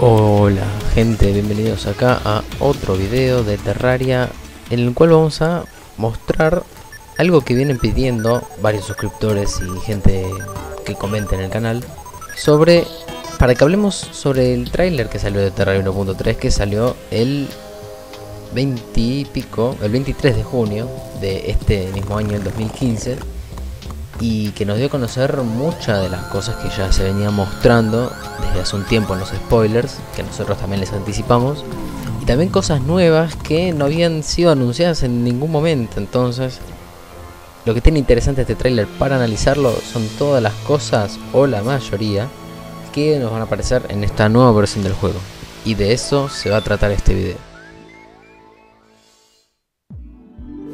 Hola gente, bienvenidos acá a otro video de Terraria en el cual vamos a mostrar algo que vienen pidiendo varios suscriptores y gente que comenta en el canal sobre, para que hablemos sobre el tráiler que salió de Terraria 1.3 que salió el 20 y pico, el 23 de junio de este mismo año, el 2015 y que nos dio a conocer muchas de las cosas que ya se venía mostrando desde hace un tiempo en los spoilers, que nosotros también les anticipamos, y también cosas nuevas que no habían sido anunciadas en ningún momento. Entonces, lo que tiene interesante este tráiler para analizarlo son todas las cosas, o la mayoría, que nos van a aparecer en esta nueva versión del juego. Y de eso se va a tratar este video.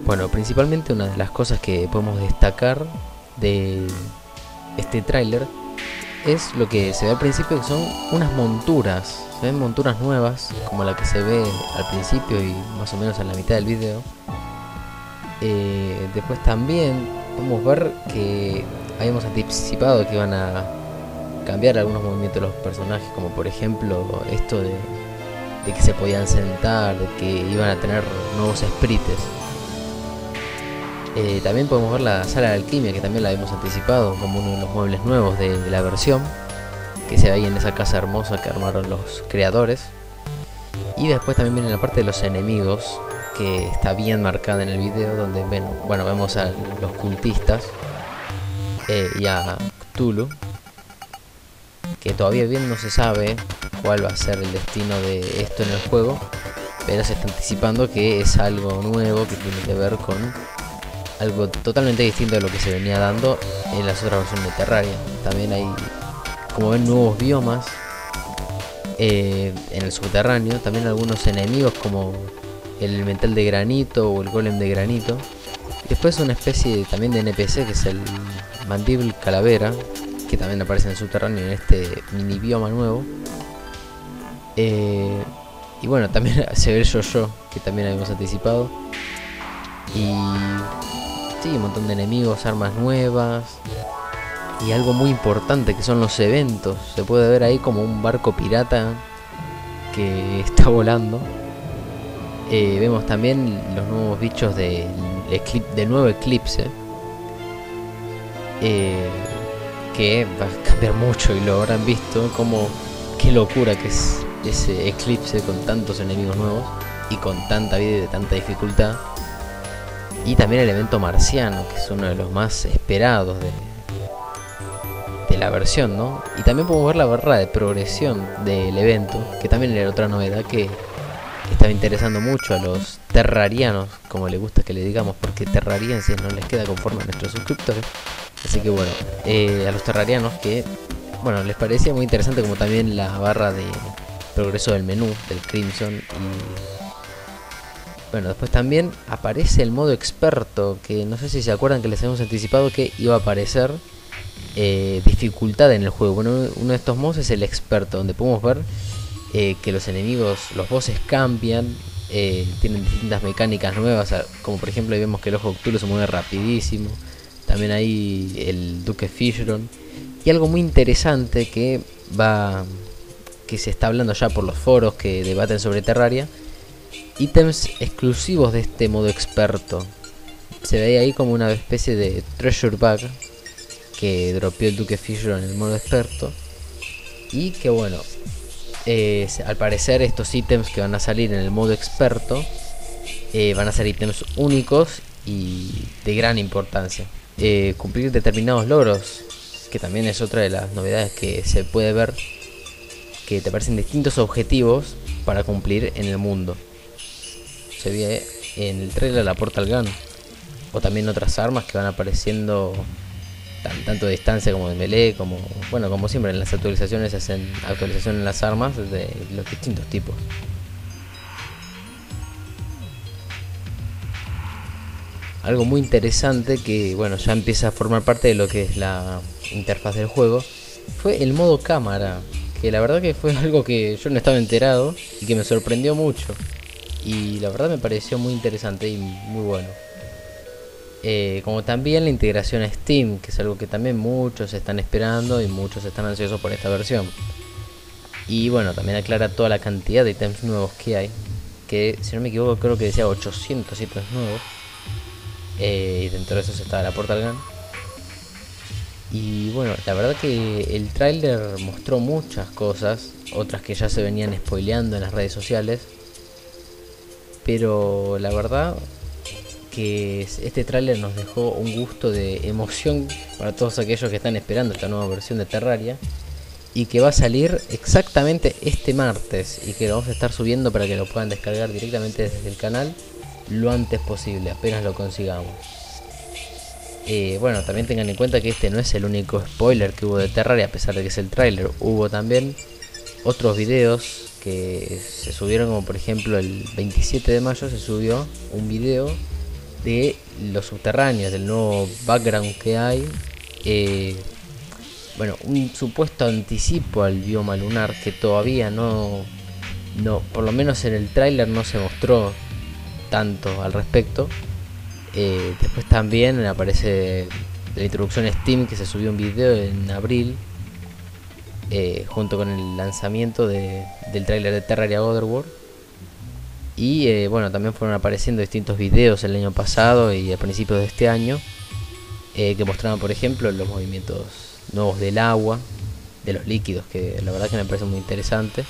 Bueno, principalmente una de las cosas que podemos destacar de este tráiler es lo que se ve al principio que son unas monturas. Se ven monturas nuevas como la que se ve al principio y más o menos en la mitad del video. Eh, después también podemos ver que habíamos anticipado que iban a cambiar algunos movimientos de los personajes como por ejemplo esto de, de que se podían sentar de que iban a tener nuevos sprites eh, también podemos ver la sala de alquimia, que también la habíamos anticipado como uno de los muebles nuevos de, la versión, que se ve ahí en esa casa hermosa que armaron los creadores. Y después también viene la parte de los enemigos, que está bien marcada en el video, donde ven, bueno, vemos a los cultistas eh, y a Cthulhu, que todavía bien no se sabe cuál va a ser el destino de esto en el juego, pero se está anticipando que es algo nuevo que tiene que ver con algo totalmente distinto de lo que se venía dando en las otras versiones de Terraria. También hay, como ven, nuevos biomas eh, en el subterráneo. También algunos enemigos como el elemental de granito o el golem de granito. después una especie también de NPC que es el mandíbul calavera, que también aparece en el subterráneo en este mini bioma nuevo. Eh, y bueno, también se ve el yo-yo, que también habíamos anticipado. Y Sí, un montón de enemigos, armas nuevas. Y algo muy importante que son los eventos. Se puede ver ahí como un barco pirata que está volando. Eh, vemos también los nuevos bichos de, del nuevo eclipse. Eh, que va a cambiar mucho y lo habrán visto. Como qué locura que es ese eclipse con tantos enemigos nuevos y con tanta vida y de tanta dificultad. Y también el evento marciano, que es uno de los más esperados de, de la versión, ¿no? Y también podemos ver la barra de progresión del evento, que también era otra novedad que estaba interesando mucho a los terrarianos, como le gusta que le digamos, porque terrarienses no les queda conforme a nuestros suscriptores. Así que bueno, eh, a los terrarianos que, bueno, les parecía muy interesante como también la barra de progreso del menú, del Crimson bueno, después también aparece el modo experto, que no sé si se acuerdan que les habíamos anticipado que iba a aparecer eh, dificultad en el juego. Bueno, uno de estos modos es el experto, donde podemos ver eh, que los enemigos, los bosses cambian, eh, tienen distintas mecánicas nuevas, como por ejemplo ahí vemos que el ojo Cthulhu se mueve rapidísimo, también hay el Duque Fishron, y algo muy interesante que va que se está hablando ya por los foros que debaten sobre Terraria, ítems exclusivos de este modo experto. Se ve ahí como una especie de treasure bag que dropeó el Duque Fisher en el modo experto. Y que bueno, eh, al parecer estos ítems que van a salir en el modo experto eh, van a ser ítems únicos y de gran importancia. Eh, cumplir determinados logros, que también es otra de las novedades que se puede ver, que te parecen distintos objetivos para cumplir en el mundo se ve en el trailer la Portal Gun. O también otras armas que van apareciendo tanto de distancia como de melee, como bueno, como siempre en las actualizaciones hacen actualización en las armas de los distintos tipos. Algo muy interesante que bueno ya empieza a formar parte de lo que es la interfaz del juego fue el modo cámara, que la verdad que fue algo que yo no estaba enterado y que me sorprendió mucho y la verdad me pareció muy interesante y muy bueno. Eh, como también la integración a Steam, que es algo que también muchos están esperando y muchos están ansiosos por esta versión. Y bueno, también aclara toda la cantidad de ítems nuevos que hay. Que si no me equivoco creo que decía 800 ítems nuevos. Eh, y dentro de esos está la Portal Gun. Y bueno, la verdad que el tráiler mostró muchas cosas, otras que ya se venían spoileando en las redes sociales. Pero la verdad que este tráiler nos dejó un gusto de emoción para todos aquellos que están esperando esta nueva versión de Terraria y que va a salir exactamente este martes y que lo vamos a estar subiendo para que lo puedan descargar directamente desde el canal lo antes posible, apenas lo consigamos. Eh, bueno, también tengan en cuenta que este no es el único spoiler que hubo de Terraria, a pesar de que es el tráiler. Hubo también otros videos que se subieron, como por ejemplo el 27 de mayo se subió un video de los subterráneos, del nuevo background que hay. Eh, bueno, un supuesto anticipo al bioma lunar que todavía no, no por lo menos en el tráiler no se mostró tanto al respecto. Eh, después también aparece la introducción Steam que se subió un video en abril eh, junto con el lanzamiento de, del tráiler de Terraria Otherworld. Y eh, bueno, también fueron apareciendo distintos videos el año pasado y a principios de este año que mostraban, por ejemplo, los movimientos nuevos del agua, de los líquidos, que la verdad que me parece muy interesante.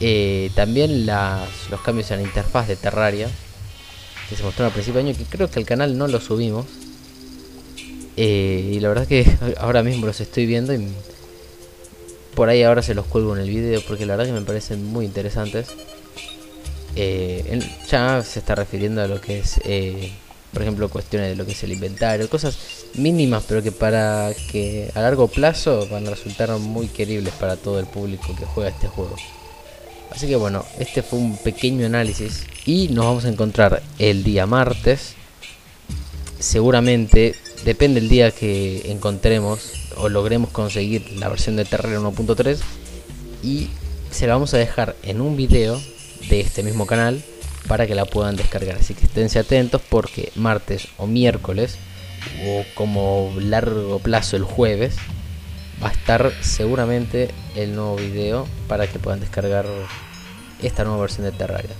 Eh, también los cambios en la interfaz de Terraria, que se mostraron al principio de año, que creo que el canal no lo subimos. Eh, y la verdad que ahora mismo los estoy viendo y por ahí ahora se los cuelgo en el video porque la verdad que me parecen muy interesantes. Eh, ya se está refiriendo a lo que es por ejemplo cuestiones de lo que es el inventario, cosas mínimas pero que para que a largo plazo van a resultar muy queribles para todo el público que juega este juego. Así que bueno, este fue un pequeño análisis y nos vamos a encontrar el día martes. Seguramente, depende del día que encontremos o logremos conseguir la versión de Terraria 1.3 y se la vamos a dejar en un video de este mismo canal para que la puedan descargar. Así que esténse atentos porque martes o miércoles o como largo plazo el jueves va a estar seguramente el nuevo video para que puedan descargar esta nueva versión de Terraria.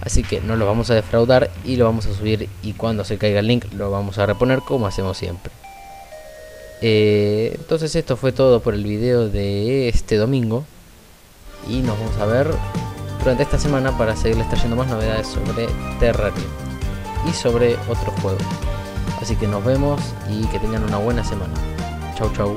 Así que no lo vamos a defraudar y lo vamos a subir y cuando se caiga el link lo vamos a reponer como hacemos siempre. Eh, entonces esto fue todo por el video de este domingo y nos vamos a ver durante esta semana para seguirles trayendo más novedades sobre Terraria y sobre otros juegos. Así que nos vemos y que tengan una buena semana. Chau chau.